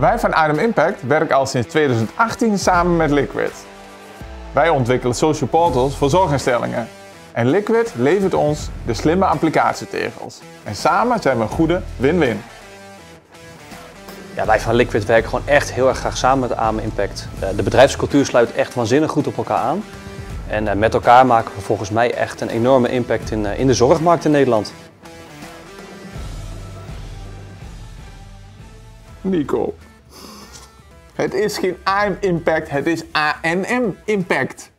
Wij van Adem Impact werken al sinds 2018 samen met Liquid. Wij ontwikkelen social portals voor zorginstellingen. En Liquid levert ons de slimme applicatietegels. En samen zijn we een goede win-win. Ja, wij van Liquid werken gewoon echt heel erg graag samen met AME Impact. Eh, De bedrijfscultuur sluit echt waanzinnig goed op elkaar aan. En eh, met elkaar maken we volgens mij echt een enorme impact in, eh, in de zorgmarkt in Nederland. Nico. Het is geen AM-impact, het is ANM-impact.